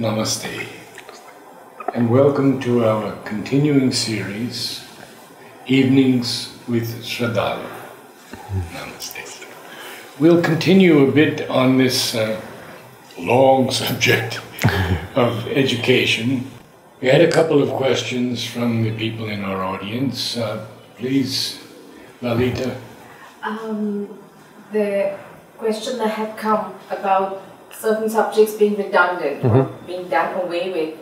Namaste, and welcome to our continuing series, Evenings with Sraddhalu. Namaste. We'll continue a bit on this uh, long subject of education. We had a couple of questions from the people in our audience. Uh, please, Lalita. Um, the question that had come about certain subjects being redundant or being done away with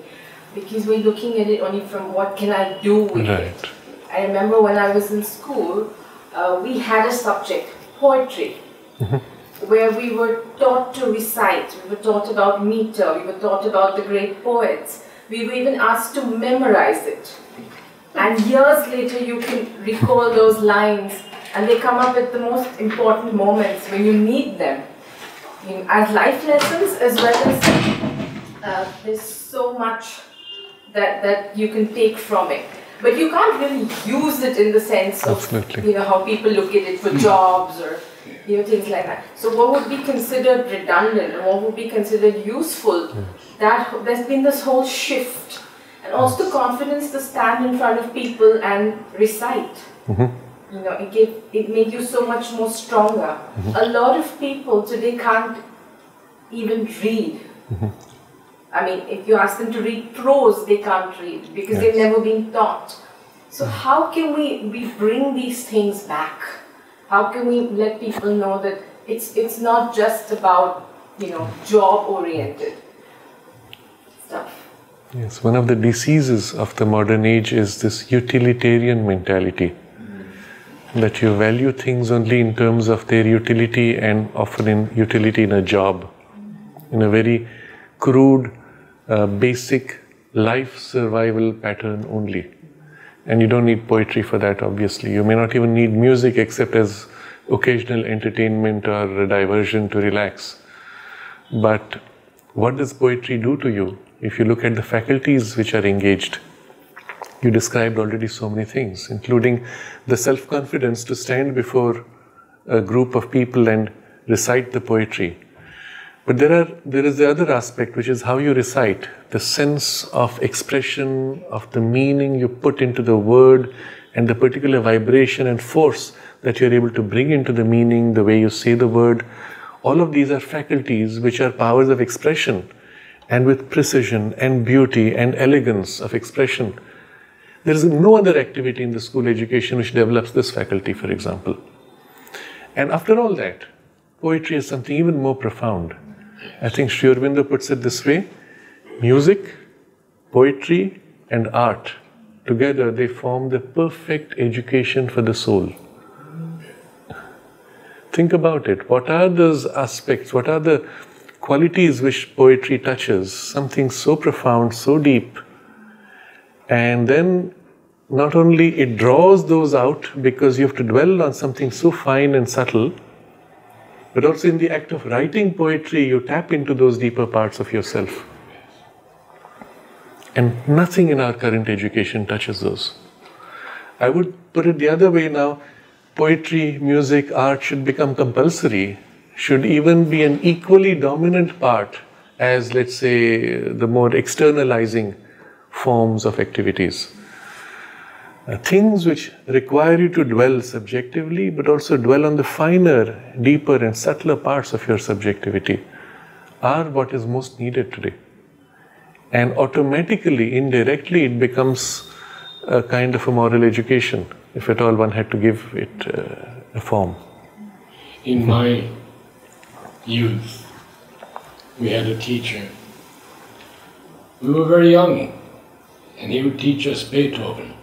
because we're looking at it only from what can I do with Right. it. I remember when I was in school, uh, we had a subject, poetry, where we were taught to recite, we were taught about meter, we were taught about the great poets, we were even asked to memorize it. And years later, you can recall those lines, and they come up at the most important moments when you need them. As life lessons, as well as uh, there's so much that, that you can take from it. But you can't really use it in the sense of Absolutely. you know how people look at it for jobs or you know things like that. So what would be considered redundant and what would be considered useful? That there's been this whole shift, and also the confidence to stand in front of people and recite. You know, it gave it made you so much more stronger. Mm-hmm. A lot of people today can't even read. Mm-hmm. I mean, if you ask them to read prose, they can't read because they've never been taught. So mm-hmm. how can we, we bring these things back? How can we let people know that it's it's not just about you know job oriented stuff? Yes, one of the diseases of the modern age is this utilitarian mentality. That you value things only in terms of their utility and often in utility in a job, in a very crude, uh, basic life survival pattern only. And you don't need poetry for that, obviously. You may not even need music except as occasional entertainment or diversion to relax. But what does poetry do to you? If you look at the faculties which are engaged, you described already so many things, including the self confidence to stand before a group of people and recite the poetry. But there, are, there is the other aspect, which is how you recite, the sense of expression, of the meaning you put into the word, and the particular vibration and force that you're able to bring into the meaning, the way you say the word. All of these are faculties which are powers of expression, and with precision and beauty and elegance of expression. There is no other activity in the school education which develops this faculty, for example. And after all that, poetry is something even more profound. I think Sri Aurobindo puts it this way music, poetry, and art together they form the perfect education for the soul. Think about it. What are those aspects? What are the qualities which poetry touches? Something so profound, so deep. And then not only it draws those out because you have to dwell on something so fine and subtle, but also in the act of writing poetry, you tap into those deeper parts of yourself. And nothing in our current education touches those. I would put it the other way now poetry, music, art should become compulsory, should even be an equally dominant part as, let's say, the more externalizing forms of activities. Uh, things which require you to dwell subjectively, but also dwell on the finer, deeper, and subtler parts of your subjectivity are what is most needed today. And automatically, indirectly, it becomes a kind of a moral education, if at all one had to give it uh, a form. In my youth, we had a teacher. We were very young, and he would teach us Beethoven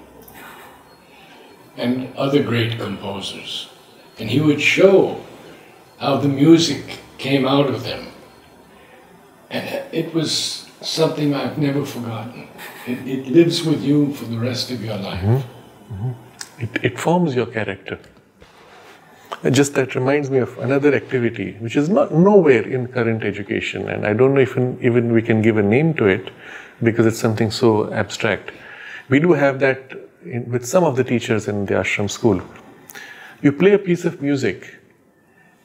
and other great composers. And he would show how the music came out of them. And it was something I've never forgotten. It, it lives with you for the rest of your life. Mm-hmm. Mm-hmm. It, it forms your character. Just that reminds me of another activity which is not nowhere in current education, and I don't know if even we can give a name to it because it's something so abstract. We do have that in, with some of the teachers in the ashram school. You play a piece of music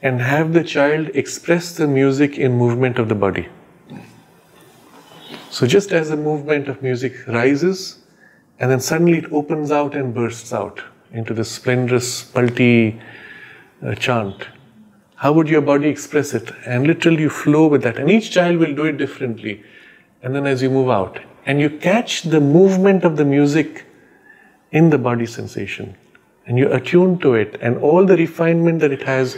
and have the child express the music in movement of the body. So just as the movement of music rises, and then suddenly it opens out and bursts out into this splendorous multi uh, chant. How would your body express it? And literally you flow with that. And each child will do it differently. And then as you move out, and you catch the movement of the music in the body sensation, and you attune to it, and all the refinement that it has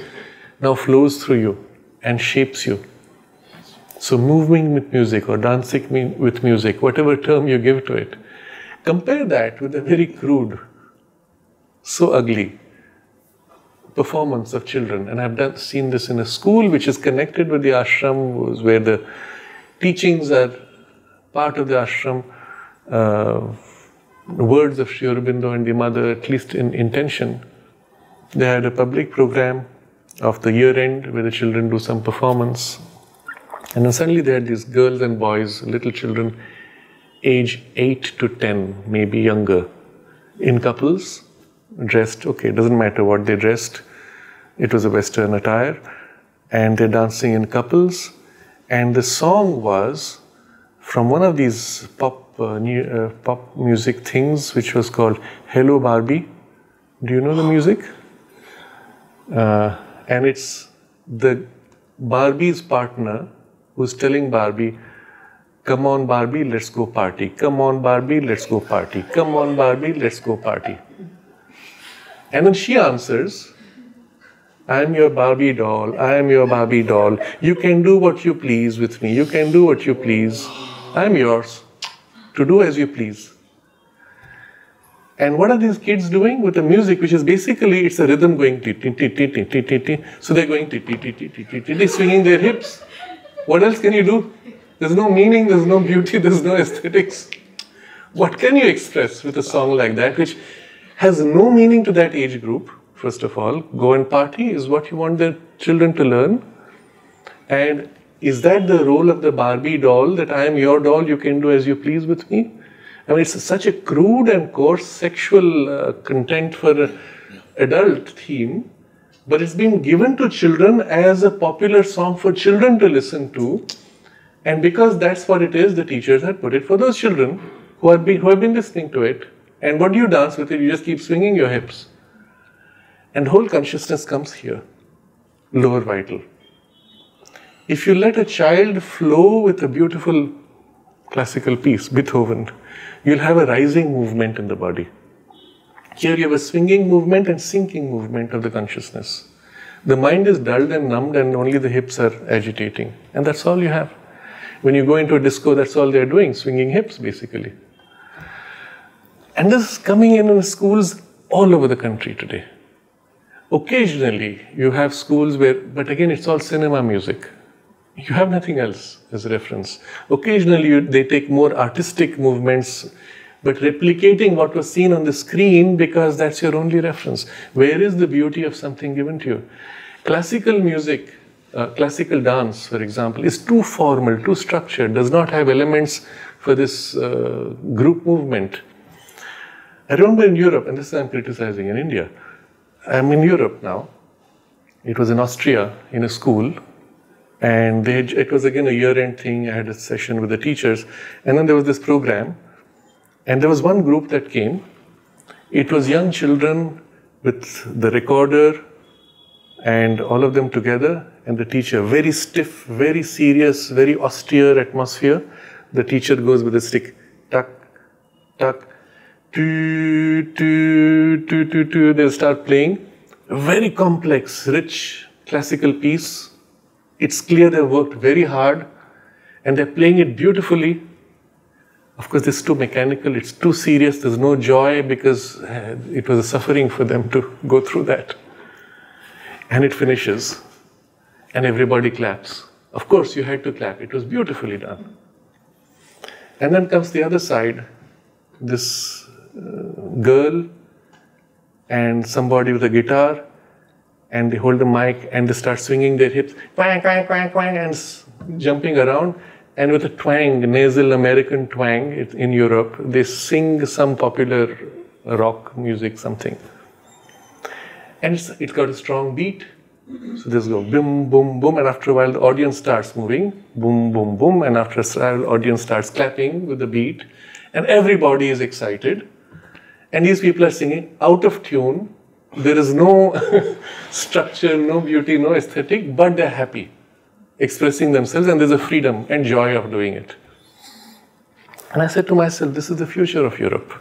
now flows through you and shapes you. So, moving with music or dancing with music, whatever term you give to it, compare that with a very crude, so ugly performance of children. And I've done, seen this in a school which is connected with the ashram, where the teachings are part of the ashram. Uh, words of Sri Aurobindo and the mother, at least in intention. They had a public program of the year end where the children do some performance. And then suddenly they had these girls and boys, little children, age 8 to 10, maybe younger, in couples, dressed, okay, it doesn't matter what they dressed, it was a Western attire, and they're dancing in couples. And the song was from one of these pop uh, new, uh, pop music things, which was called Hello Barbie. Do you know the music? Uh, and it's the Barbie's partner who's telling Barbie, Come on, Barbie, let's go party. Come on, Barbie, let's go party. Come on, Barbie, let's go party. And then she answers, I am your Barbie doll. I am your Barbie doll. You can do what you please with me. You can do what you please. I am yours to do as you please. And what are these kids doing with the music, which is basically it's a rhythm going ti ti ti ti ti ti ti. So they're going ti ti ti ti ti ti ti ti, swinging their hips. What else can you do? There's no meaning, there's no beauty, there's no aesthetics. What can you express with a song like that, which has no meaning to that age group? First of all, go and party is what you want the children to learn. And is that the role of the Barbie doll that I am your doll, you can do as you please with me? I mean, it's such a crude and coarse sexual uh, content for adult theme, but it's been given to children as a popular song for children to listen to. And because that's what it is, the teachers had put it for those children who have been, who have been listening to it. And what do you dance with it? You just keep swinging your hips. And whole consciousness comes here, lower vital. If you let a child flow with a beautiful classical piece, Beethoven, you'll have a rising movement in the body. Here you have a swinging movement and sinking movement of the consciousness. The mind is dulled and numbed, and only the hips are agitating. And that's all you have. When you go into a disco, that's all they're doing, swinging hips basically. And this is coming in in schools all over the country today. Occasionally, you have schools where, but again, it's all cinema music you have nothing else as reference. Occasionally, you, they take more artistic movements, but replicating what was seen on the screen because that's your only reference. Where is the beauty of something given to you? Classical music, uh, classical dance, for example, is too formal, too structured, does not have elements for this uh, group movement. I remember in Europe, and this is I'm criticizing in India. I'm in Europe now. It was in Austria in a school and they, it was again a year end thing. I had a session with the teachers. And then there was this program. And there was one group that came. It was young children with the recorder and all of them together. And the teacher, very stiff, very serious, very austere atmosphere. The teacher goes with a stick, tuck, tuck, tu, tu, tu, tu, tu. They'll start playing. A very complex, rich classical piece it's clear they've worked very hard and they're playing it beautifully. Of course, it's too mechanical, it's too serious, there's no joy because uh, it was a suffering for them to go through that. And it finishes, and everybody claps. Of course, you had to clap, it was beautifully done. And then comes the other side this uh, girl and somebody with a guitar and they hold the mic and they start swinging their hips, twang, twang, twang, twang, and jumping around. And with a twang, nasal American twang in Europe, they sing some popular rock music, something. And it's, it's got a strong beat, So this go boom, boom, boom, and after a while the audience starts moving, boom, boom, boom, and after a while the audience starts clapping with the beat, and everybody is excited, and these people are singing out of tune. There is no structure, no beauty, no aesthetic, but they're happy, expressing themselves, and there's a freedom and joy of doing it. And I said to myself, this is the future of Europe.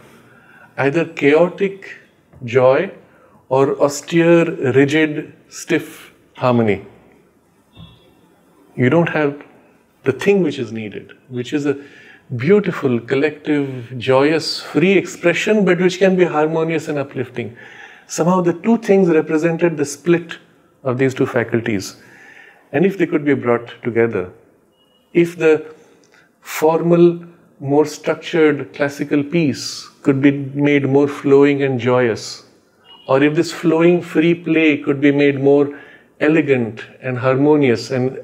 Either chaotic joy or austere, rigid, stiff harmony. You don't have the thing which is needed, which is a beautiful, collective, joyous, free expression, but which can be harmonious and uplifting. Somehow the two things represented the split of these two faculties. And if they could be brought together, if the formal, more structured classical piece could be made more flowing and joyous, or if this flowing free play could be made more elegant and harmonious and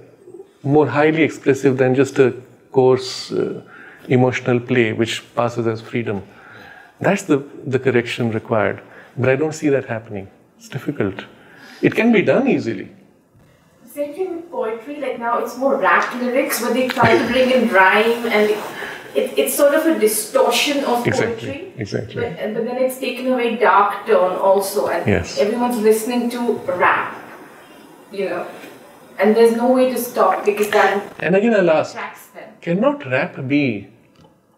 more highly expressive than just a coarse uh, emotional play which passes as freedom. That's the, the correction required. But I don't see that happening. It's difficult. It can be done easily. Same thing with poetry, like now it's more rap lyrics, but they try to bring in rhyme and it, it's sort of a distortion of Exactly, poetry. exactly. But, but then it's taken a very dark turn also, and Yes. everyone's listening to rap, you know, and there's no way to stop because that And again, I'll ask them. cannot rap be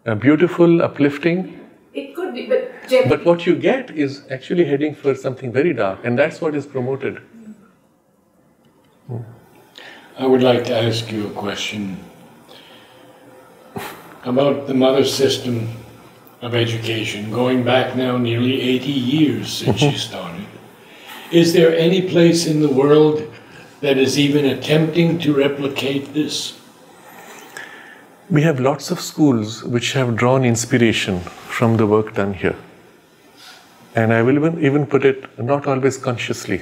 uh, beautiful, uplifting? It could be, but But what you get is actually heading for something very dark, and that's what is promoted. I would like to ask you a question about the mother system of education, going back now nearly 80 years since she started. Is there any place in the world that is even attempting to replicate this? We have lots of schools which have drawn inspiration from the work done here. And I will even, put it not always consciously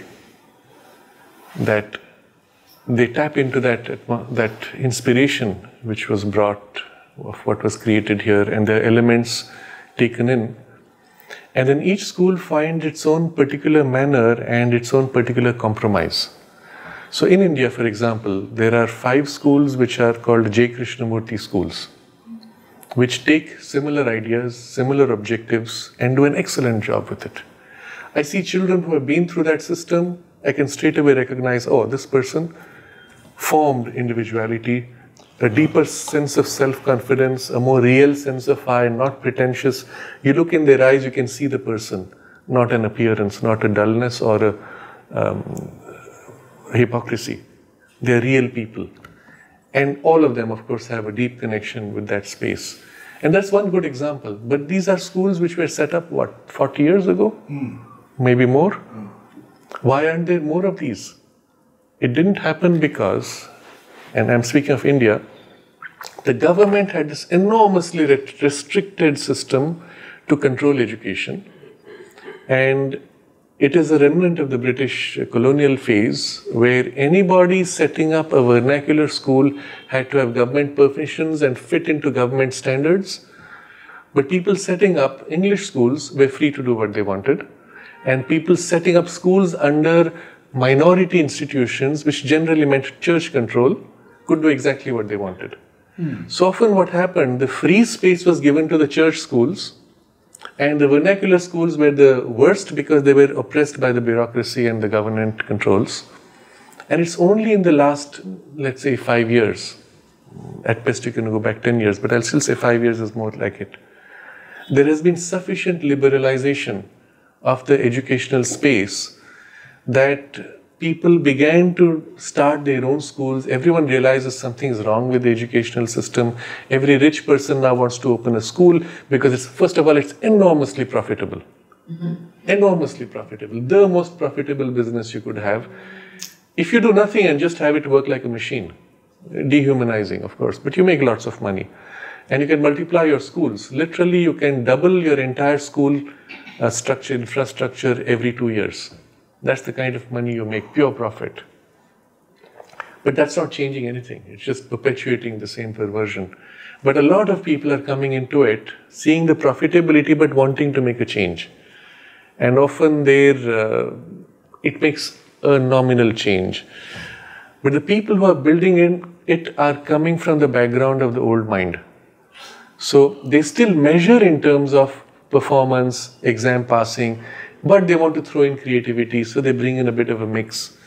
that they tap into that, that inspiration which was brought of what was created here and the elements taken in. And then each school finds its own particular manner and its own particular compromise. So in India, for example, there are five schools which are called J. Krishnamurti schools, which take similar ideas, similar objectives, and do an excellent job with it. I see children who have been through that system, I can straight away recognize, oh, this person formed individuality, a deeper sense of self confidence, a more real sense of I, not pretentious. You look in their eyes, you can see the person, not an appearance, not a dullness or a um, hypocrisy. They're real people. And all of them, of course, have a deep connection with that space. And that's one good example. But these are schools which were set up, what, 40 years ago? Hmm. Maybe more? Hmm. Why aren't there more of these? It didn't happen because, and I'm speaking of India, the government had this enormously restricted system to control education. And it is a remnant of the British colonial phase where anybody setting up a vernacular school had to have government permissions and fit into government standards. But people setting up English schools were free to do what they wanted. And people setting up schools under minority institutions, which generally meant church control, could do exactly what they wanted. Hmm. So often, what happened, the free space was given to the church schools, and the vernacular schools were the worst because they were oppressed by the bureaucracy and the government controls. And it's only in the last, let's say, five years, at best you can go back 10 years, but I'll still say five years is more like it. There has been sufficient liberalization of the educational space that people began to start their own schools. Everyone realizes something is wrong with the educational system. Every rich person now wants to open a school because it's, first of all, it's enormously profitable. Enormously profitable. The most profitable business you could have. If you do nothing and just have it work like a machine, dehumanizing, of course, but you make lots of money. And you can multiply your schools. Literally, you can double your entire school uh, structure, infrastructure every two years. That's the kind of money you make, pure profit. But that's not changing anything, it's just perpetuating the same perversion. But a lot of people are coming into it, seeing the profitability but wanting to make a change. And often there, uh, it makes a nominal change. But the people who are building in it are coming from the background of the old mind. So they still measure in terms of performance, exam passing, but they want to throw in creativity, so they bring in a bit of a mix.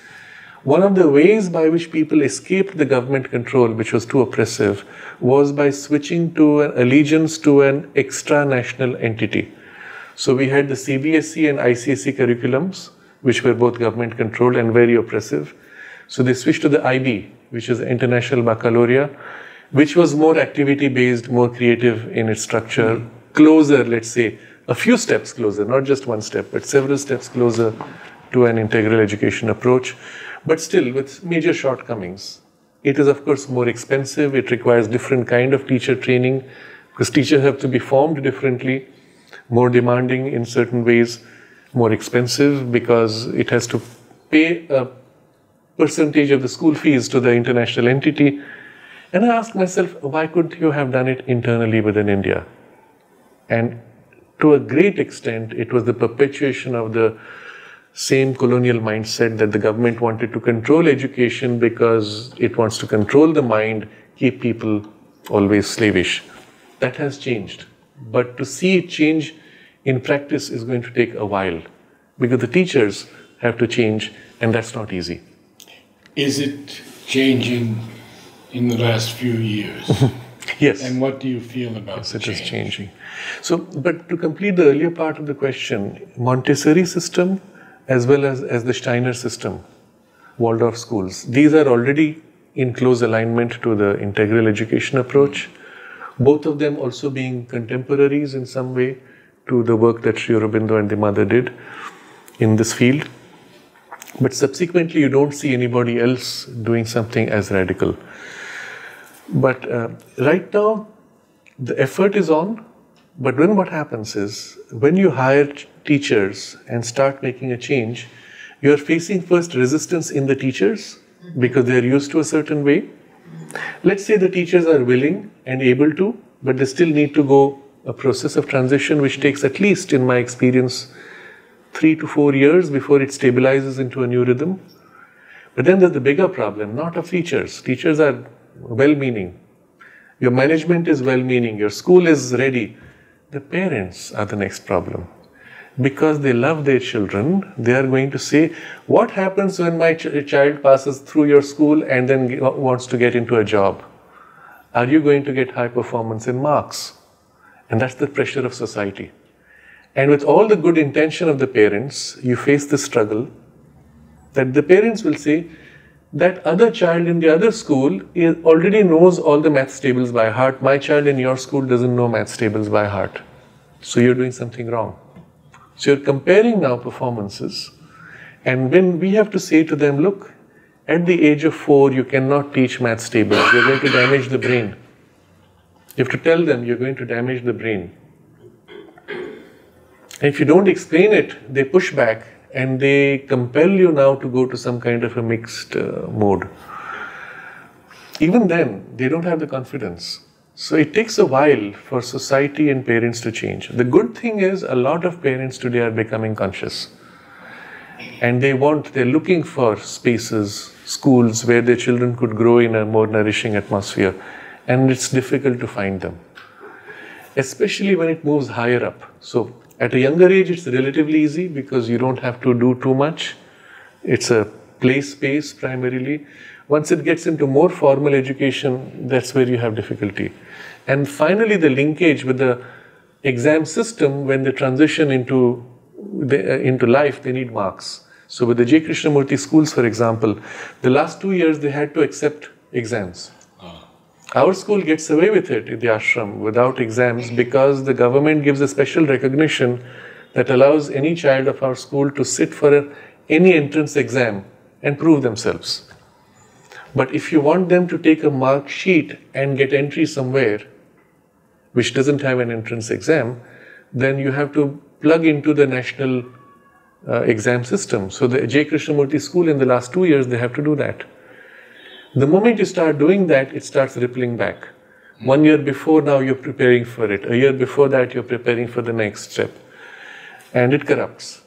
One of the ways by which people escaped the government control, which was too oppressive, was by switching to an allegiance to an extra national entity. So we had the CBSE and ICSE curriculums, which were both government controlled and very oppressive. So they switched to the IB, which is International Baccalaureate, which was more activity based, more creative in its structure, closer, let's say, a few steps closer, not just one step, but several steps closer to an integral education approach, but still with major shortcomings. It is, of course, more expensive. It requires different kind of teacher training because teachers have to be formed differently, more demanding in certain ways, more expensive because it has to pay a percentage of the school fees to the international entity. And I ask myself, why couldn't you have done it internally within India? And to a great extent, it was the perpetuation of the same colonial mindset that the government wanted to control education because it wants to control the mind, keep people always slavish. That has changed. But to see it change in practice is going to take a while because the teachers have to change, and that's not easy. Is it changing in the last few years? yes. And what do you feel about yes, it is changing. So, but to complete the earlier part of the question, Montessori system as well as, as the Steiner system, Waldorf schools, these are already in close alignment to the integral education approach. Both of them also being contemporaries in some way to the work that Sri Aurobindo and the mother did in this field. But subsequently, you don't see anybody else doing something as radical. But uh, right now, the effort is on. But then what happens is when you hire teachers and start making a change, you are facing first resistance in the teachers because they are used to a certain way. Let's say the teachers are willing and able to, but they still need to go a process of transition which takes at least, in my experience, three to four years before it stabilizes into a new rhythm. But then there's the bigger problem, not of teachers. Teachers are well meaning. Your management is well meaning. Your school is ready. The parents are the next problem. Because they love their children, they are going to say, What happens when my ch- child passes through your school and then wants to get into a job? Are you going to get high performance in marks? And that's the pressure of society. And with all the good intention of the parents, you face the struggle that the parents will say, that other child in the other school already knows all the maths tables by heart. My child in your school doesn't know maths tables by heart. So you're doing something wrong. So you're comparing now performances. And when we have to say to them, look, at the age of four, you cannot teach maths tables. You're going to damage the brain. You have to tell them you're going to damage the brain. And if you don't explain it, they push back and they compel you now to go to some kind of a mixed uh, mode. Even then, they don't have the confidence. So it takes a while for society and parents to change. The good thing is, a lot of parents today are becoming conscious. And they want, they're looking for spaces, schools where their children could grow in a more nourishing atmosphere. And it's difficult to find them, especially when it moves higher up. So at a younger age, it's relatively easy because you don't have to do too much. It's a play space primarily. Once it gets into more formal education, that's where you have difficulty. And finally, the linkage with the exam system, when they transition into, the, uh, into life, they need marks. So, with the J. Krishnamurti schools, for example, the last two years they had to accept exams. Our school gets away with it in the ashram without exams because the government gives a special recognition that allows any child of our school to sit for a, any entrance exam and prove themselves. But if you want them to take a mark sheet and get entry somewhere, which doesn't have an entrance exam, then you have to plug into the national uh, exam system. So the J. Krishnamurti school in the last two years, they have to do that. The moment you start doing that, it starts rippling back. Hmm. One year before, now you're preparing for it. A year before that, you're preparing for the next step. And it corrupts.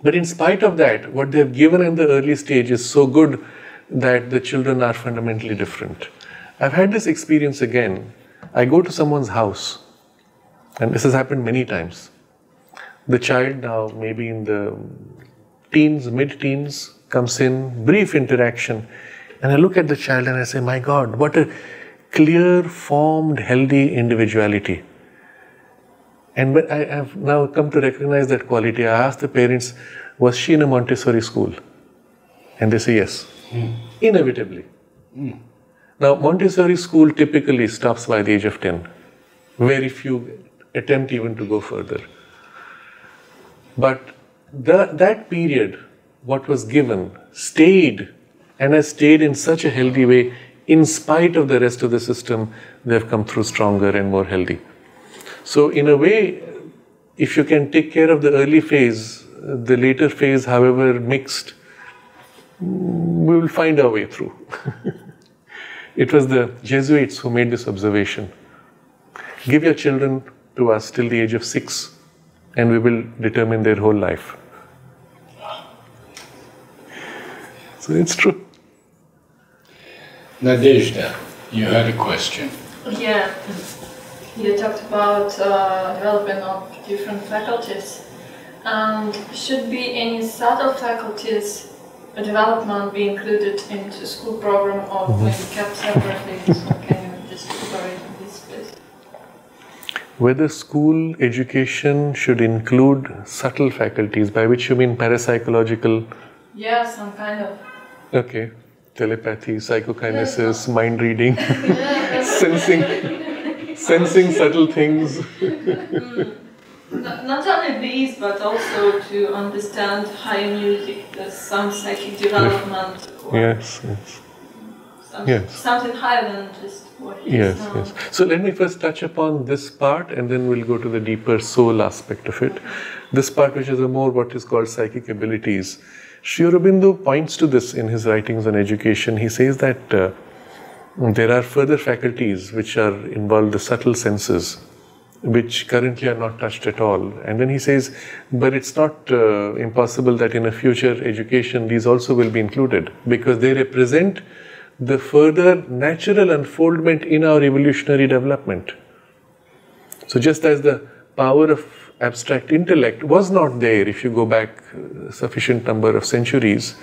But in spite of that, what they've given in the early stage is so good that the children are fundamentally different. I've had this experience again. I go to someone's house, and this has happened many times. The child, now maybe in the teens, mid teens, comes in, brief interaction, and I look at the child and I say, My God, what a clear, formed, healthy individuality. And when I have now come to recognize that quality, I ask the parents, Was she in a Montessori school? And they say yes, mm. inevitably. Mm. Now, Montessori school typically stops by the age of 10. Very few attempt even to go further. But the, that period, what was given, stayed and has stayed in such a healthy way in spite of the rest of the system, they have come through stronger and more healthy. So, in a way, if you can take care of the early phase, the later phase, however mixed, we will find our way through. it was the Jesuits who made this observation. Give your children to us till the age of six, and we will determine their whole life. So it's true. Nadezhda, you had a question. Yeah, you talked about uh, development of different faculties. And should be any subtle faculties development be included into school program or mm -hmm. maybe kept separately? so can you just elaborate on this, please? Whether school education should include subtle faculties, by which you mean parapsychological? Yeah, some kind of. Okay telepathy, psychokinesis, mind reading, sensing, sensing subtle things. mm. not, only these, but also to understand high music, there's some psychic development. Yes, yes. Some, yes. Something higher than just what Yes, yes. So let me first touch upon this part and then we'll go to the deeper soul aspect of it. This part, which is a more what is called psychic abilities. Sri Aurobindo points to this in his writings on education. He says that uh, there are further faculties which are involved, the subtle senses, which currently are not touched at all. And then he says, but it's not uh, impossible that in a future education these also will be included because they represent the further natural unfoldment in our evolutionary development. So just as the power of abstract intellect was not there if you go back a sufficient number of centuries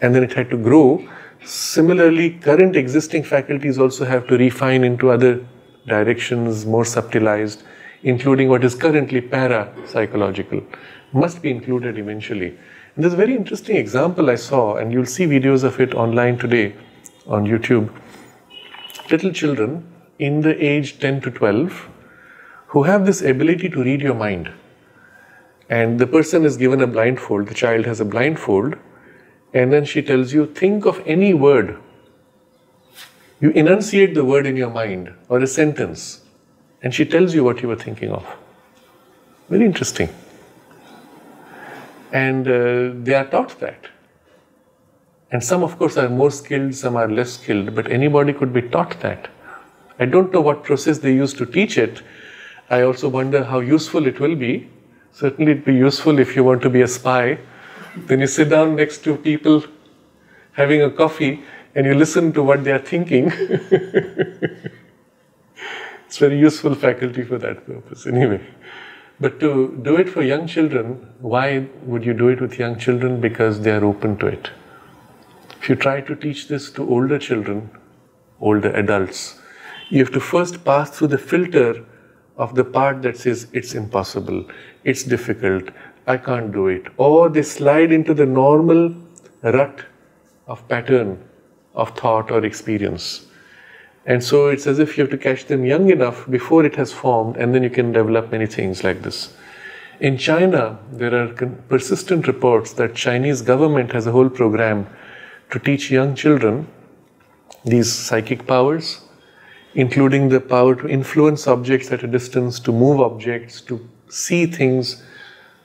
and then it had to grow. Similarly, current existing faculties also have to refine into other directions, more subtilized, including what is currently parapsychological, must be included eventually. And there's a very interesting example I saw, and you'll see videos of it online today on YouTube. Little children in the age 10 to 12 who have this ability to read your mind and the person is given a blindfold, the child has a blindfold, and then she tells you, think of any word. You enunciate the word in your mind or a sentence, and she tells you what you were thinking of. Very interesting. And uh, they are taught that. And some, of course, are more skilled, some are less skilled, but anybody could be taught that. I don't know what process they use to teach it. I also wonder how useful it will be Certainly, it'd be useful if you want to be a spy. Then you sit down next to people having a coffee and you listen to what they are thinking. it's very useful faculty for that purpose, anyway. But to do it for young children, why would you do it with young children? Because they are open to it. If you try to teach this to older children, older adults, you have to first pass through the filter of the part that says it's impossible, it's difficult, I can't do it. Or they slide into the normal rut of pattern of thought or experience. And so it's as if you have to catch them young enough before it has formed, and then you can develop many things like this. In China, there are persistent reports that Chinese government has a whole program to teach young children these psychic powers including the power to influence objects at a distance, to move objects, to see things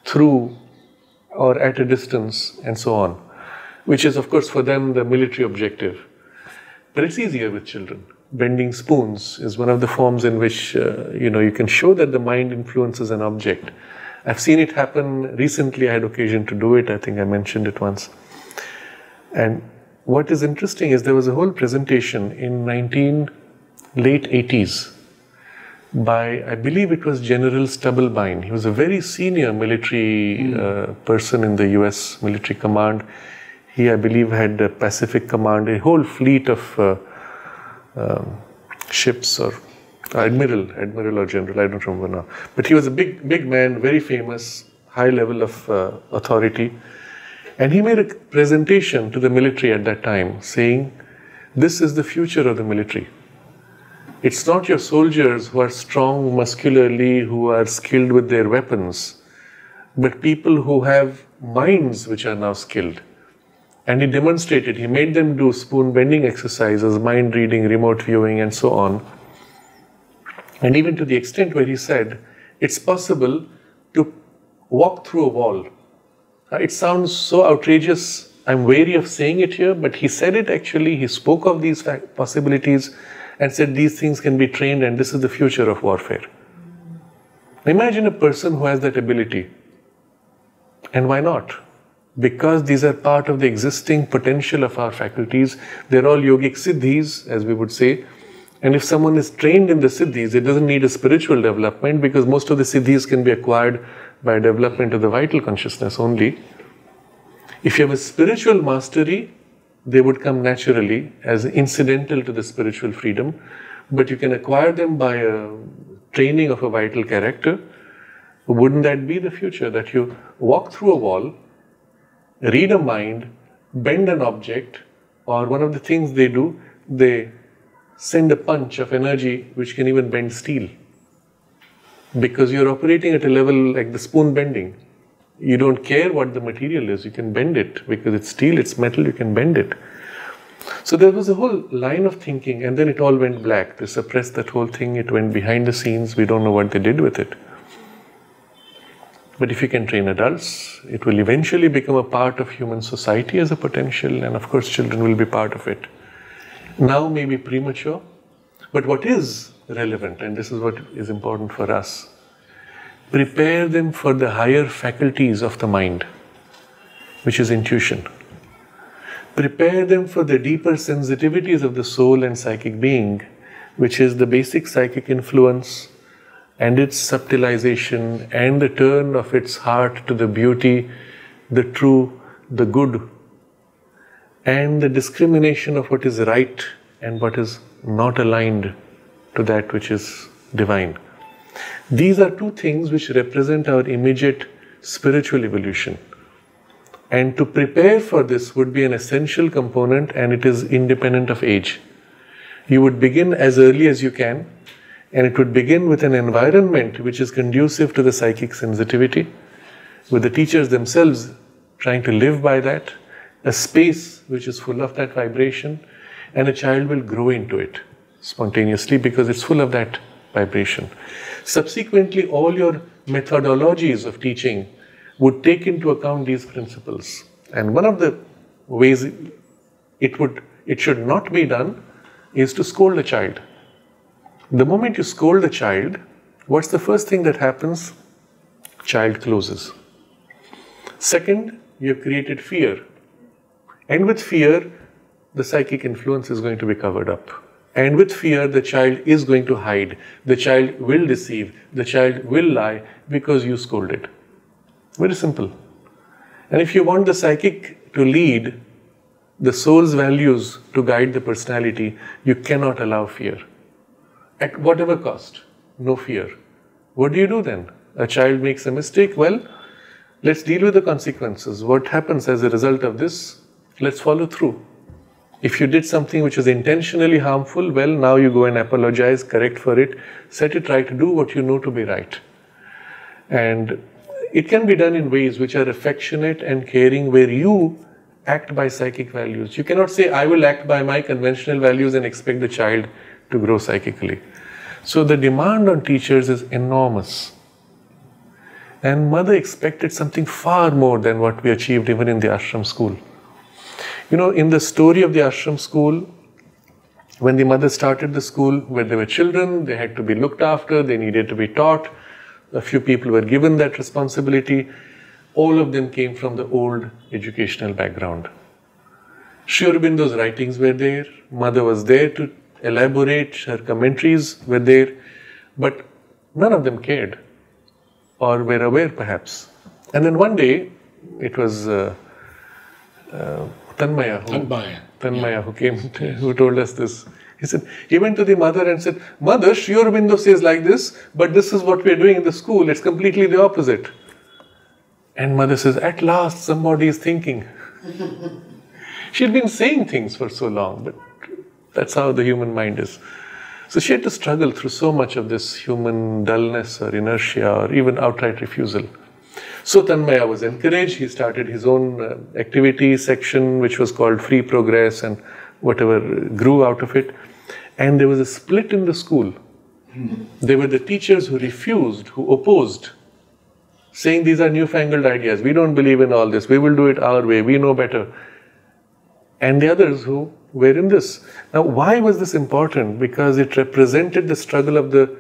through or at a distance, and so on, which is, of course, for them the military objective. But it's easier with children. Bending spoons is one of the forms in which uh, you know you can show that the mind influences an object. I've seen it happen recently. I had occasion to do it. I think I mentioned it once. And what is interesting is there was a whole presentation in 19 late 80s by I believe it was General Stubblebine. He was a very senior military mm. uh, person in the U.S. military command. He, I believe, had a Pacific Command, a whole fleet of uh, um, ships or admiral, admiral or general, I don't remember now. But he was a big, big man, very famous, high level of uh, authority. And he made a presentation to the military at that time saying, This is the future of the military. It's not your soldiers who are strong muscularly, who are skilled with their weapons, but people who have minds which are now skilled. And he demonstrated, he made them do spoon bending exercises, mind reading, remote viewing, and so on and even to the extent where he said, it's possible to walk through a wall. Uh, it sounds so outrageous. I'm wary of saying it here, but he said it actually. He spoke of these possibilities and said these things can be trained, and this is the future of warfare. Imagine a person who has that ability. And why not? Because these are part of the existing potential of our faculties. They're all yogic siddhis, as we would say, and if someone is trained in the siddhis, it doesn't need a spiritual development because most of the siddhis can be acquired by development of the vital consciousness only. If you have a spiritual mastery, they would come naturally as incidental to the spiritual freedom, but you can acquire them by a training of a vital character. Wouldn't that be the future? That you walk through a wall, read a mind, bend an object, or one of the things they do, they send a punch of energy which can even bend steel. Because you're operating at a level like the spoon bending. You don't care what the material is, you can bend it because it's steel, it's metal, you can bend it. So there was a whole line of thinking, and then it all went black. They suppressed that whole thing, it went behind the scenes, we don't know what they did with it. But if you can train adults, it will eventually become a part of human society as a potential, and of course, children will be part of it now maybe premature, but what is relevant, and this is what is important for us, prepare them for the higher faculties of the mind, which is intuition. Prepare them for the deeper sensitivities of the soul and psychic being, which is the basic psychic influence and its subtilization and the turn of its heart to the beauty, the true, the good, and the discrimination of what is right and what is not aligned to that which is divine. These are two things which represent our immediate spiritual evolution. And to prepare for this would be an essential component and it is independent of age. You would begin as early as you can, and it would begin with an environment which is conducive to the psychic sensitivity, with the teachers themselves trying to live by that a space which is full of that vibration, and a child will grow into it spontaneously because it's full of that vibration. Subsequently, all your methodologies of teaching would take into account these principles. And one of the ways it would it should not be done is to scold a child. The moment you scold a child, what's the first thing that happens? Child closes. Second, you have created fear and with fear, the psychic influence is going to be covered up. And with fear, the child is going to hide. The child will deceive. The child will lie because you scolded. Very simple. And if you want the psychic to lead, the soul's values to guide the personality, you cannot allow fear. At whatever cost, no fear. What do you do then? A child makes a mistake, well, let's deal with the consequences. What happens as a result of this? let's follow through. If you did something which was intentionally harmful, well, now you go and apologize, correct for it, set it right, do what you know to be right. And it can be done in ways which are affectionate and caring, where you act by psychic values. You cannot say, I will act by my conventional values and expect the child to grow psychically. So the demand on teachers is enormous. And mother expected something far more than what we achieved even in the ashram school. You know, in the story of the ashram school, when the mother started the school, where there were children, they had to be looked after, they needed to be taught. a few people were given that responsibility. All of them came from the old educational background. Sri writings were there, mother was there to elaborate, her commentaries were there, but none of them cared or were aware perhaps. And then one day, it was uh, uh, Tanmaya, who, Tanmaya. Tanmaya who came, to, who told us this. He said, he went to the mother and said, Mother, Sri Aurobindo says like this, but this is what we are doing in the school. It's completely the opposite. And mother says, At last somebody is thinking. she had been saying things for so long, but that's how the human mind is. So she had to struggle through so much of this human dullness or inertia or even outright refusal. So Tanmaya was encouraged. He started his own uh, activity section, which was called Free Progress, and whatever grew out of it. And there was a split in the school. There were the teachers who refused, who opposed, saying these are newfangled ideas. We don't believe in all this. We will do it our way. We know better. And the others who were in this. Now, why was this important? Because it represented the struggle of the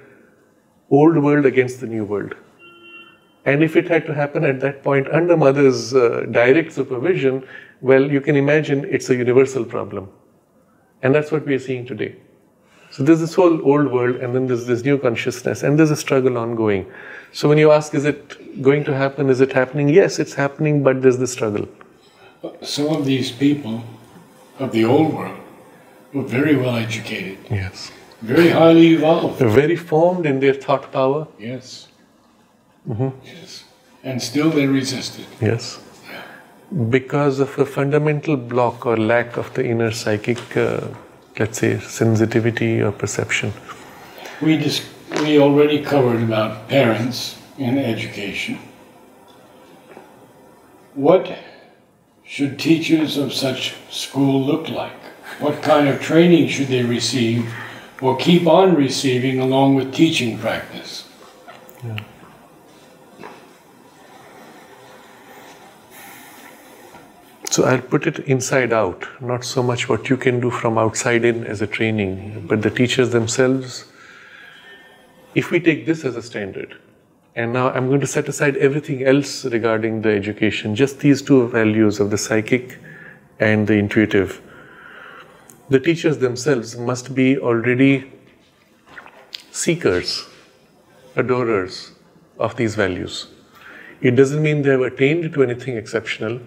old world against the new world. And if it had to happen at that point under mother's uh, direct supervision, well, you can imagine it's a universal problem. And that's what we are seeing today. So there's this whole old world, and then there's this new consciousness, and there's a struggle ongoing. So when you ask, is it going to happen? Is it happening? Yes, it's happening, but there's the struggle. Some of these people of the old world were very well educated, Yes. very highly evolved. Very formed in their thought power. Yes. Yes. And still they resisted. Yes. Because of a fundamental block or lack of the inner psychic, uh, let's say, sensitivity or perception. We just we already covered about parents and education. What should teachers of such school look like? What kind of training should they receive or keep on receiving along with teaching practice? So I'll put it inside out, not so much what you can do from outside in as a training, but the teachers themselves. If we take this as a standard, and now I'm going to set aside everything else regarding the education, just these two values of the psychic and the intuitive. The teachers themselves must be already seekers, adorers of these values. It doesn't mean they have attained to anything exceptional,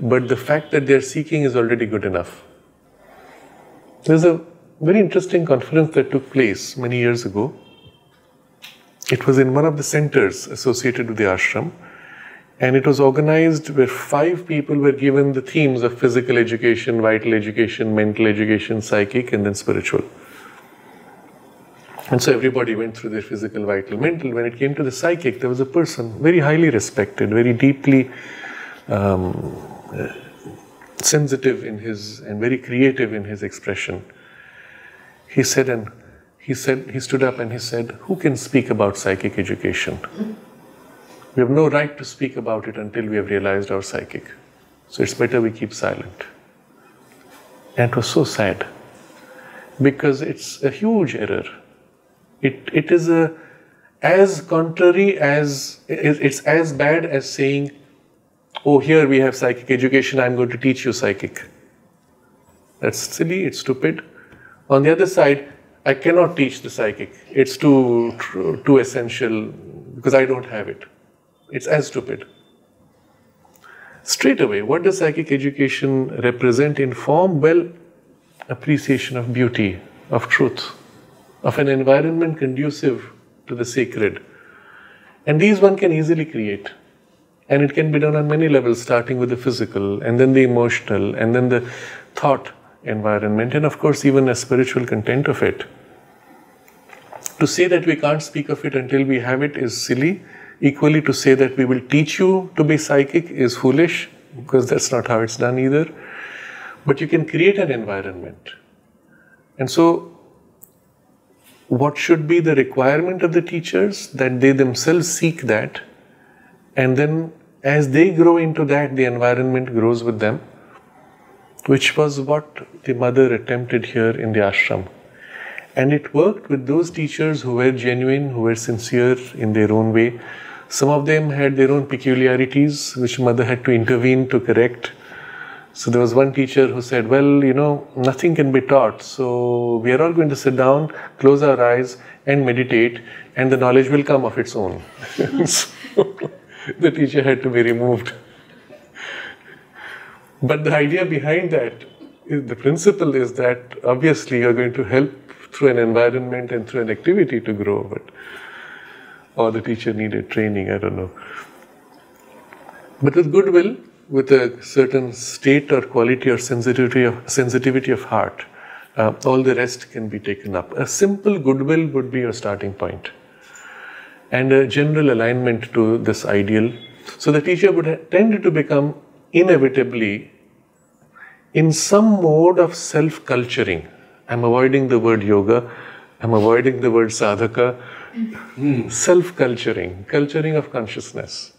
but the fact that they're seeking is already good enough. There's a very interesting conference that took place many years ago. It was in one of the centers associated with the ashram, and it was organized where five people were given the themes of physical education, vital education, mental education, psychic, and then spiritual. And so everybody went through their physical, vital, mental. When it came to the psychic, there was a person very highly respected, very deeply um, Uh, sensitive in his and very creative in his expression. He said, and he said, he stood up and he said, "Who can speak about psychic education? We have no right to speak about it until we have realized our psychic. So it's better we keep silent." And it was so sad because it's a huge error. It it is a as contrary as it's as bad as saying oh, here we have psychic education, I'm going to teach you psychic. That's silly, it's stupid. On the other side, I cannot teach the psychic. It's too, too essential because I don't have it. It's as stupid. Straight away, what does psychic education represent in form? Well, appreciation of beauty, of truth, of an environment conducive to the sacred. And these one can easily create. And it can be done on many levels, starting with the physical, and then the emotional, and then the thought environment, and of course, even a spiritual content of it. To say that we can't speak of it until we have it is silly. Equally, to say that we will teach you to be psychic is foolish, because that's not how it's done either. But you can create an environment. And so, what should be the requirement of the teachers? That they themselves seek that and then as they grow into that, the environment grows with them, which was what the mother attempted here in the ashram. And it worked with those teachers who were genuine, who were sincere in their own way. Some of them had their own peculiarities, which mother had to intervene to correct. So there was one teacher who said, Well, you know, nothing can be taught. So we are all going to sit down, close our eyes, and meditate, and the knowledge will come of its own. the teacher had to be removed. But the idea behind that is the principle is that obviously you're going to help through an environment and through an activity to grow, but or the teacher needed training, I don't know. But with goodwill, with a certain state or quality or sensitivity of sensitivity of heart, uh, all the rest can be taken up. A simple goodwill would be your starting point, and a general alignment to this ideal. So the teacher would tend to become inevitably in some mode of self culturing. I'm avoiding the word yoga, I'm avoiding the word sadhaka. Mm. Self culturing, culturing of consciousness,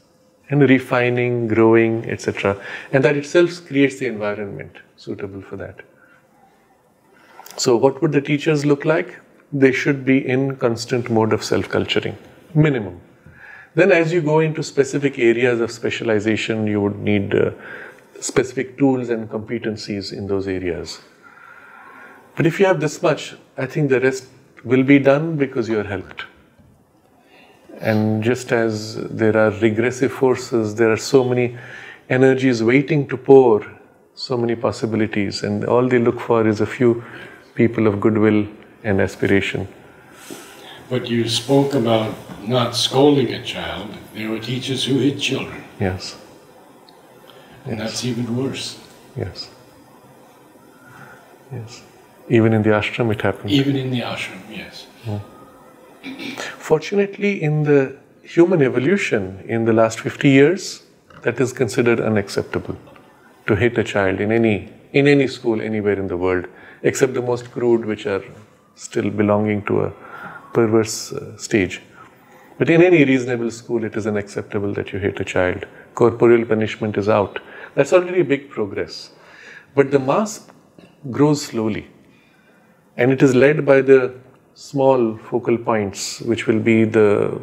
and refining, growing, etc. And that itself creates the environment suitable for that. So, what would the teachers look like? They should be in constant mode of self culturing, minimum. Then, as you go into specific areas of specialization, you would need uh, specific tools and competencies in those areas. But if you have this much, I think the rest will be done because you are helped. And just as there are regressive forces, there are so many energies waiting to pour, so many possibilities, and all they look for is a few people of goodwill and aspiration. But you spoke about not scolding a child. There were teachers who hit children. Yes. And yes. that's even worse. Yes. Yes. Even in the ashram, it happened. Even in the ashram, yes. Mm. Fortunately, in the human evolution in the last 50 years, that is considered unacceptable to hit a child in any in any school anywhere in the world, except the most crude, which are still belonging to a perverse uh, stage. But in any reasonable school, it is unacceptable that you hit a child. Corporeal punishment is out. That's already big progress. But the mass grows slowly. And it is led by the small focal points, which will be the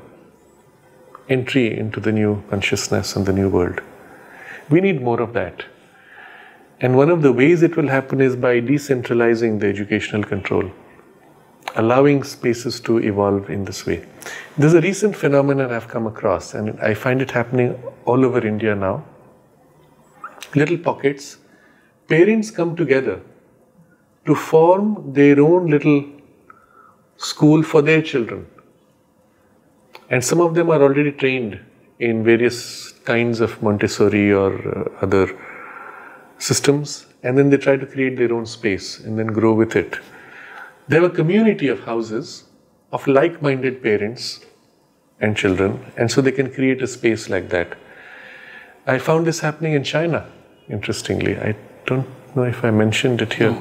entry into the new consciousness and the new world. We need more of that. And one of the ways it will happen is by decentralizing the educational control, allowing spaces to evolve in this way. There's a recent phenomenon I've come across, and I find it happening all over India now. Little pockets, parents come together to form their own little school for their children. And some of them are already trained in various kinds of Montessori or uh, other systems, and then they try to create their own space and then grow with it. They have a community of houses of like minded parents and children, and so they can create a space like that. I found this happening in China, interestingly. I don't know if I mentioned it here.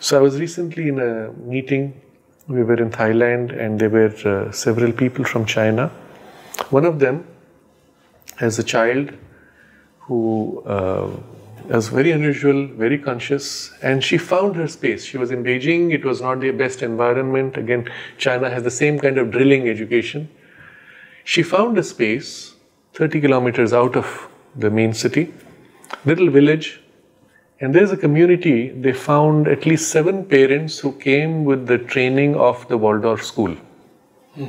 So I was recently in a meeting. We were in Thailand, and there were uh, several people from China. One of them has a child who uh, was very unusual, very conscious, and she found her space. She was in Beijing, it was not the best environment. Again, China has the same kind of drilling education. She found a space 30 kilometers out of the main city, little village, and there's a community. They found at least seven parents who came with the training of the Waldorf school. Hmm.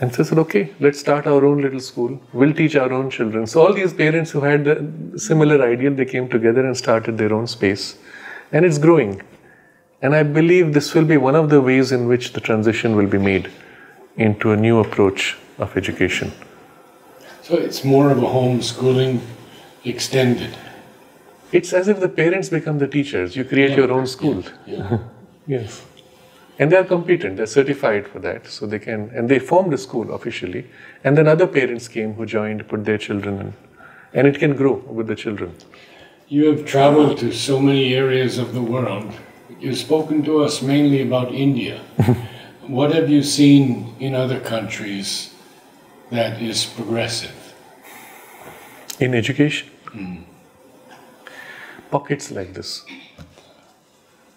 And so I said, okay, let's start our own little school. We'll teach our own children. So all these parents who had the similar ideal, they came together and started their own space. And it's growing. And I believe this will be one of the ways in which the transition will be made into a new approach of education. So it's more of a homeschooling extended. It's as if the parents become the teachers. You create yeah. your own school. Yeah. yes and they are competent they're certified for that. So they can and they formed a school officially. And then other parents came who joined put their children in. And it can grow with the children. You have traveled to so many areas of the world. You've spoken to us mainly about india. What have you seen in other countries that is progressive? In education? Mm. pockets like this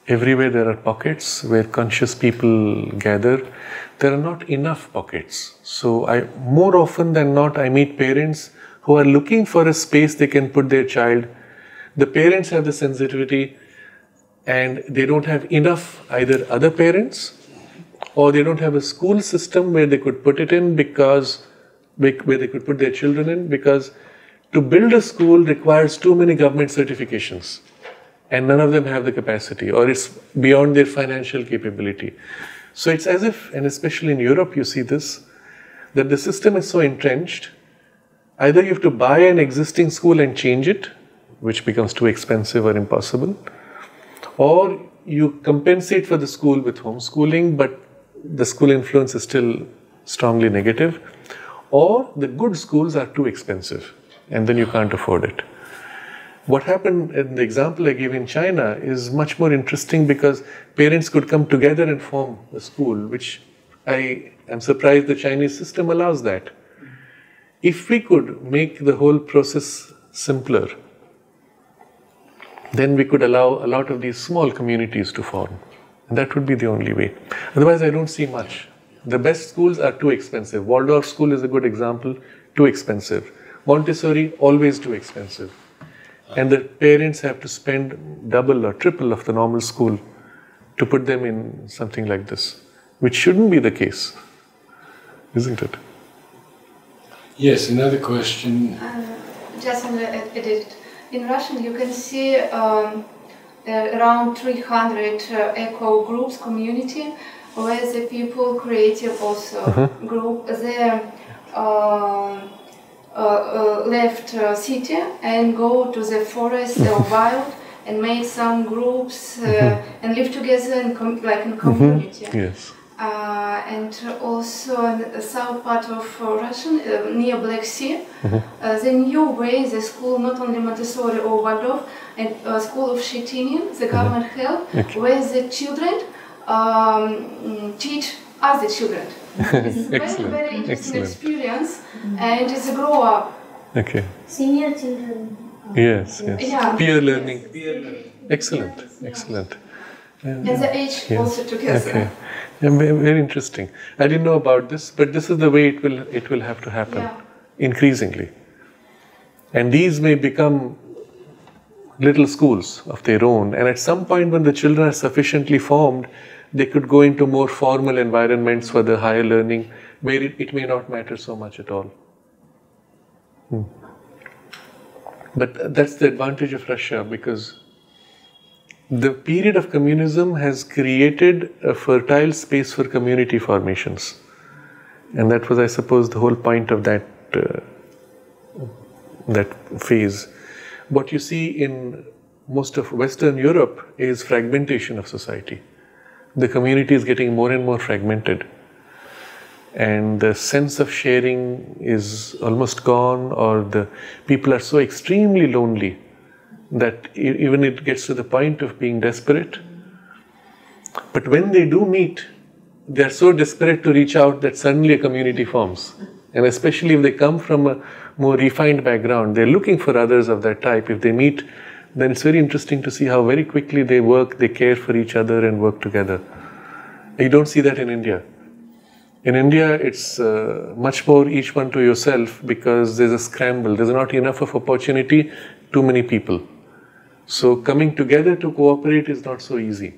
everywhere there are pockets where conscious people gather. There are not enough pockets. So I more often than not I meet parents who are looking for a space they can put their child. The parents have the sensitivity and they don't have enough either other parents or they don't have a school system where they could put it in because where they could put their children in because to build a school requires too many government certifications and none of them have the capacity or it's beyond their financial capability. So it's as if, and especially in Europe, you see this, that the system is so entrenched. Either you have to buy an existing school and change it, which becomes too expensive or impossible, or you compensate for the school with homeschooling, but the school influence is still strongly negative, or the good schools are too expensive and then you can't afford it. What happened in the example I gave in China is much more interesting because parents could come together and form a school, which I am surprised the Chinese system allows that. If we could make the whole process simpler, then we could allow a lot of these small communities to form. And that would be the only way. Otherwise, I don't see much. The best schools are too expensive. Waldorf school is a good example, too expensive. Montessori, always too expensive and the parents have to spend double or triple of the normal school to put them in something like this, which shouldn't be the case, isn't it? Yes, another question. Uh, just on the edit. In Russian, you can see um, uh, around 300 uh, eco groups community where the people creative also uh-huh. group they uh, uh, uh, left uh, city and go to the forest or wild and make some groups mm-hmm. and live together in like in community. Mm-hmm. Yes. Uh, and also in the south part of uh, Russian, uh, near Black Sea, mm-hmm. the new way the school, not only Montessori or Waldorf, and school of Shetinin, the mm-hmm. government held, okay. where the children um, teach other children. It's a very, very interesting Excellent. experience Mm-hmm. and it's a grow up. Okay. Senior children. Yes, yes. Yeah. Peer learning. Peer learning. Excellent, excellent. And, and the age yes. also together. Okay. Yeah, very interesting. I didn't know about this, but this is the way it will it will have to happen yeah. increasingly. And these may become little schools of their own. And at some point, when the children are sufficiently formed, they could go into more formal environments for the higher learning where it, it may not matter so much at all. Hmm. But that's the advantage of Russia because the period of communism has created a fertile space for community formations. And that was, I suppose, the whole point of that, uh, that phase. What you see in most of Western Europe is fragmentation of society the community is getting more and more fragmented. And the sense of sharing is almost gone, or the people are so extremely lonely that even it gets to the point of being desperate. But when they do meet, they are so desperate to reach out that suddenly a community forms. And especially if they come from a more refined background, they're looking for others of that type. If they meet then it's very interesting to see how very quickly they work, they care for each other and work together. You don't see that in India. In India, it's uh, much more each one to yourself because there's a scramble. There's not enough of opportunity, too many people. So coming together to cooperate is not so easy.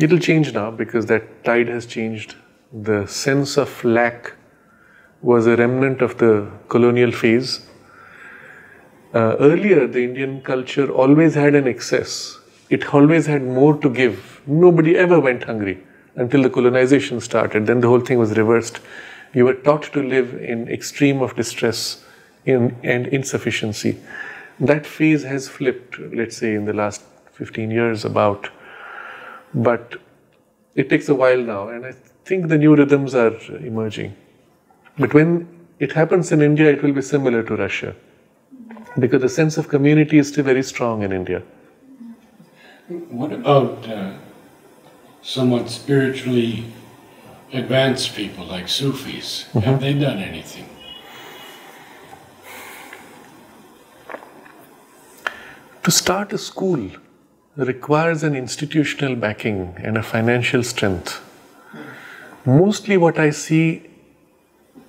It'll change now because that tide has changed. The sense of lack was a remnant of the colonial phase uh, earlier, the Indian culture always had an excess. It always had more to give. Nobody ever went hungry until the colonization started. Then the whole thing was reversed. You were taught to live in extreme of distress in, and insufficiency. That phase has flipped, let's say, in the last 15 years about. But it takes a while now, and I think the new rhythms are emerging. But when it happens in India, it will be similar to Russia because the sense of community is still very strong in India. What about uh, somewhat spiritually advanced people like Sufis? Mm-hmm. Have they done anything? To start a school requires an institutional backing and a financial strength. Mostly, what I see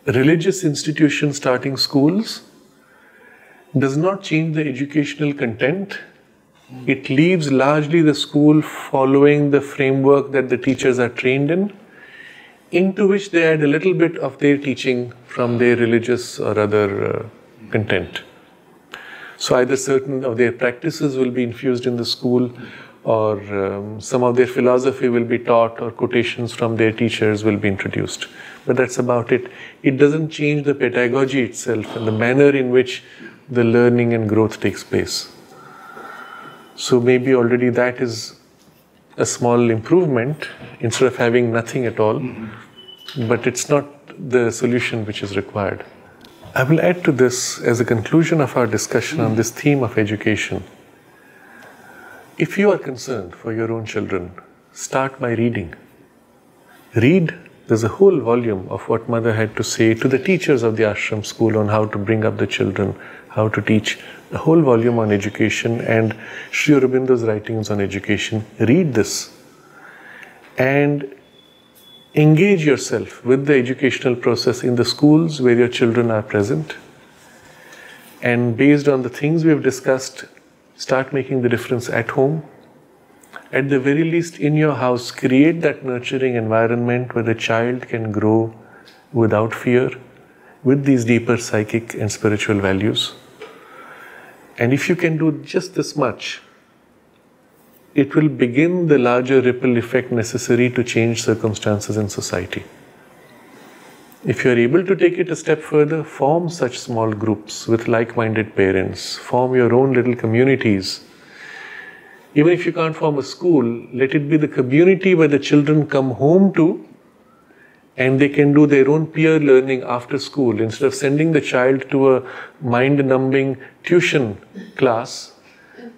religious institutions starting schools does not change the educational content. It leaves largely the school following the framework that the teachers are trained in, into which they add a little bit of their teaching from their religious or other uh, content. So either certain of their practices will be infused in the school, or um, some of their philosophy will be taught, or quotations from their teachers will be introduced. But that's about it. It doesn't change the pedagogy itself and the manner in which the learning and growth takes place. So maybe already that is a small improvement instead of having nothing at all, mm-hmm. but it's not the solution which is required. I will add to this as a conclusion of our discussion on this theme of education. If you are concerned for your own children, start by reading. Read, there's a whole volume of what Mother had to say to the teachers of the ashram school on how to bring up the children, how to teach, a whole volume on education and Sri Aurobindo's writings on education. Read this and engage yourself with the educational process in the schools where your children are present. And based on the things we've discussed, start making the difference at home. At the very least, in your house, create that nurturing environment where the child can grow without fear with these deeper psychic and spiritual values. And if you can do just this much, it will begin the larger ripple effect necessary to change circumstances in society. If you are able to take it a step further, form such small groups with like minded parents, form your own little communities. Even if you can't form a school, let it be the community where the children come home to and they can do their own peer learning after school. Instead of sending the child to a mind numbing tuition class,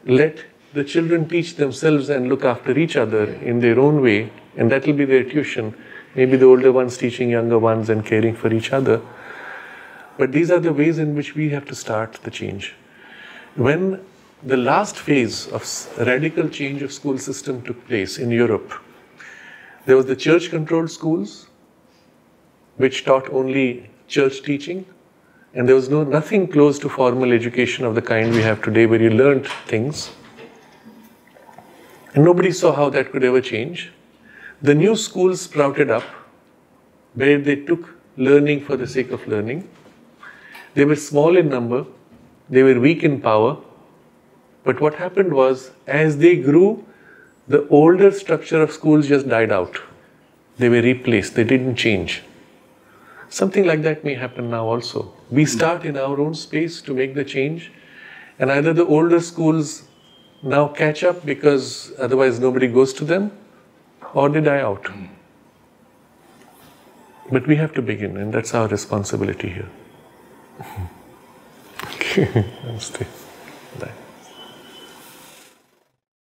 let the children teach themselves and look after each other in their own way, and that will be their tuition. Maybe the older ones teaching younger ones and caring for each other. But these are the ways in which we have to start the change. When the last phase of radical change of school system took place in Europe, there was the church controlled schools, which taught only church teaching, and there was no nothing close to formal education of the kind we have today where you learned things and nobody saw how that could ever change. The new schools sprouted up where they took learning for the sake of learning. They were small in number, they were weak in power. But what happened was, as they grew, the older structure of schools just died out. They were replaced, they didn't change. Something like that may happen now also. We start in our own space to make the change, and either the older schools now catch up because otherwise nobody goes to them, or they die out. Hmm. But we have to begin, and that's our responsibility here. okay. Bye.